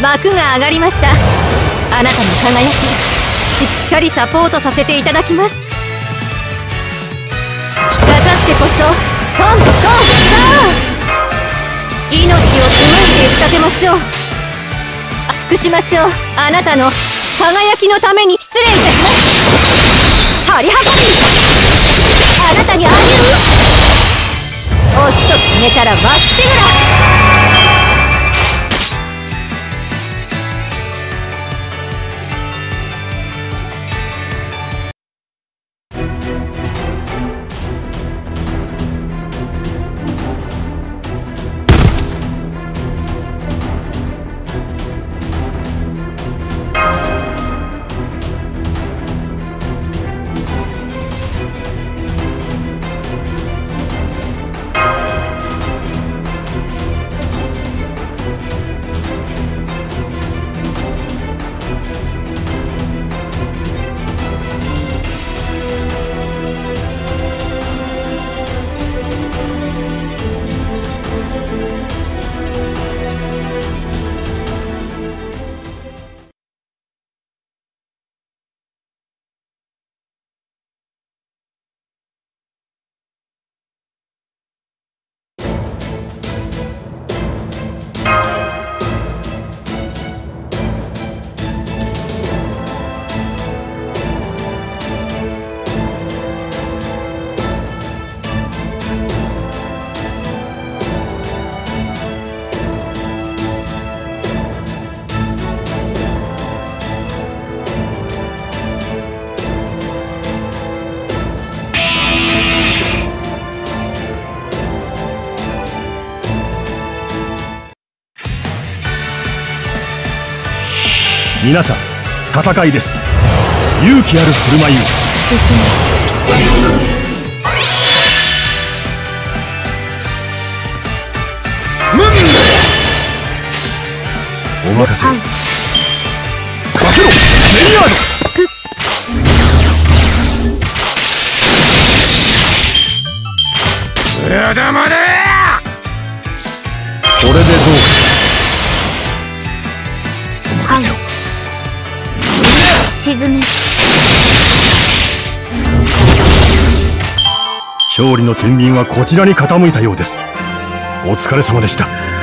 幕が上がりました。あなたの輝きしっかりサポートさせていただきます。着飾ってこそトントンさあ命を紡いで仕立てましょう。尽くしましょう。あなたの輝きのために失礼いたします。ハリハコあなたに歩む押しと決めたらまっしぐら皆さん戦いです。勇気ある振る舞いを。お任せを、はい。かけろ。メニアード勝利の天秤はこちらに傾いたようです。お疲れ様でした。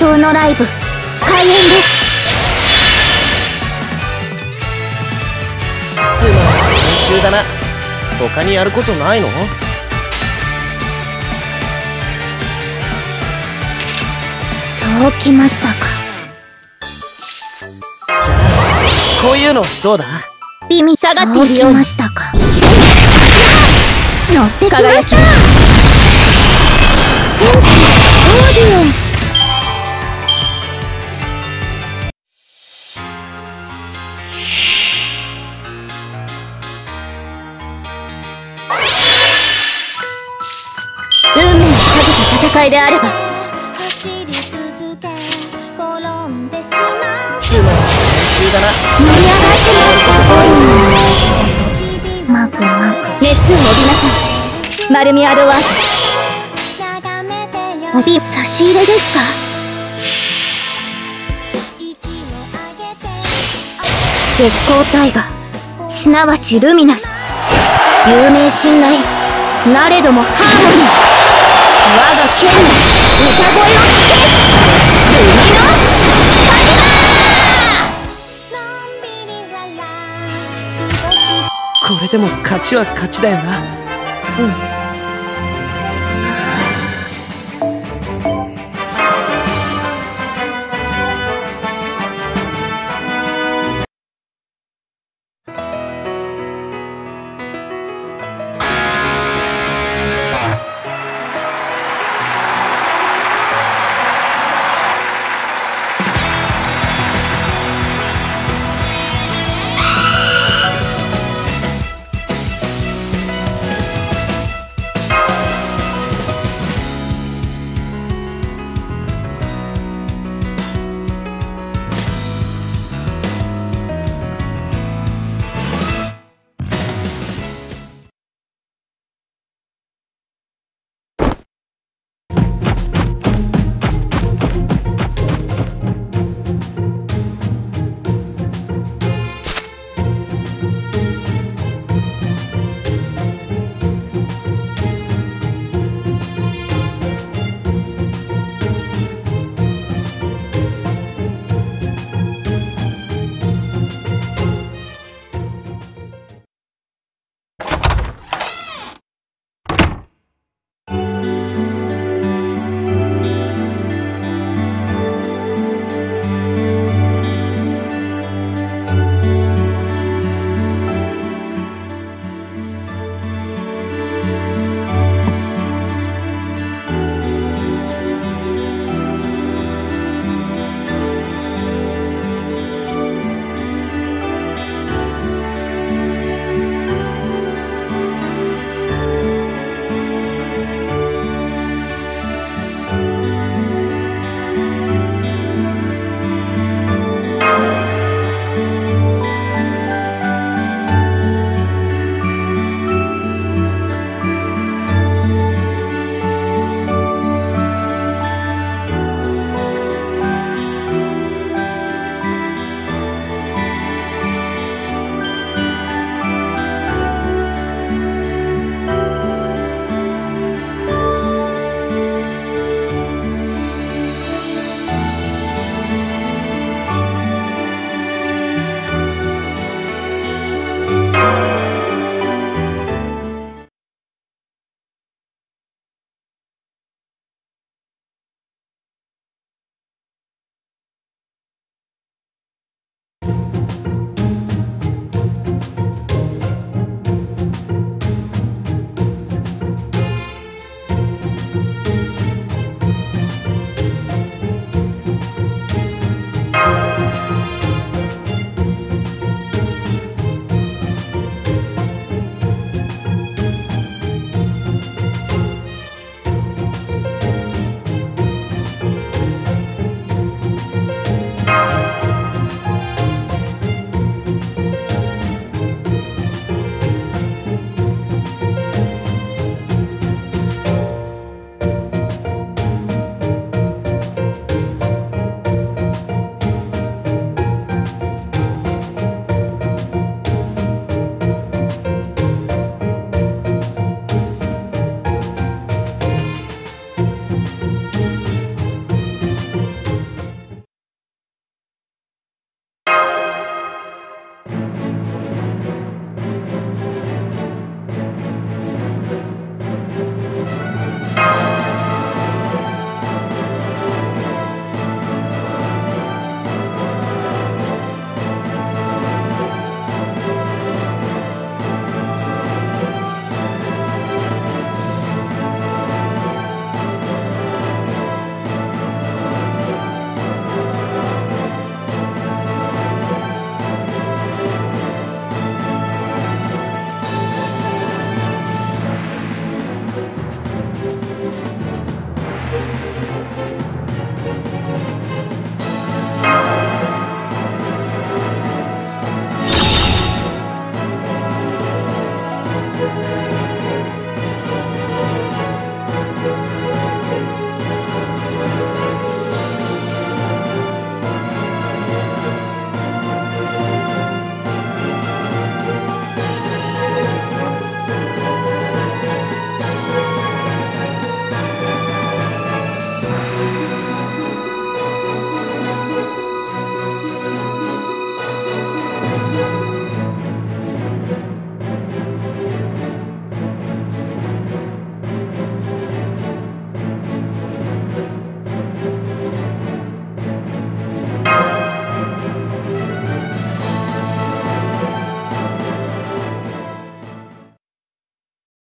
闘のライブ。開演です。つまり練習だな。他にやることないの？そうきましたか。じゃあこういうのどうだ？微妙下がっているよ。うましたか。乗ってきました。センターオーディエンスけた戦いであれば。走り続け転んでしまうだな。盛り上がってますマクマク。熱を帯びなさい。マルミアドワー帯差し入れですか月光大河。すなわちルミナス。有名信頼なれどもハーモニーこれでも勝ちは勝ちだよな。うん。